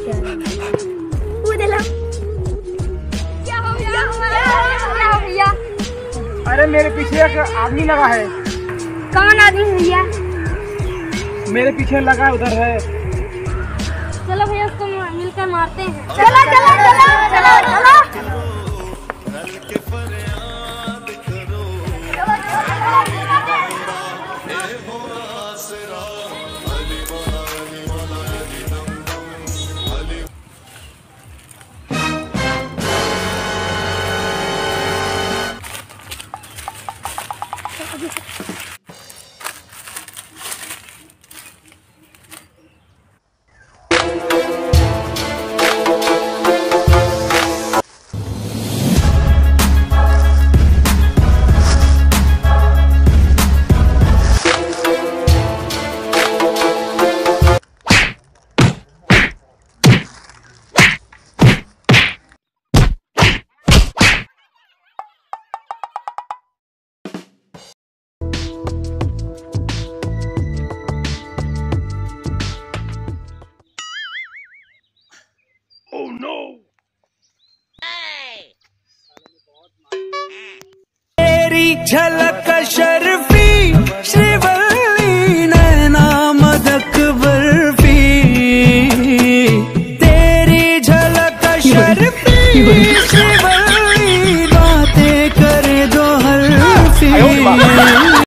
हो हो हो अरे मेरे पीछे एक आदमी लगा है। कौन आदमी भैया? मेरे पीछे लगा है उधर है। चलो भैया उसको मिलकर मारते हैं। चलो चलो चलो चलो। ハハハハ! तेरी झलक शर्फी श्रीवल्ली नैना मदक बर्फ़ी। तेरी झलक शर्फी श्रीवल्ली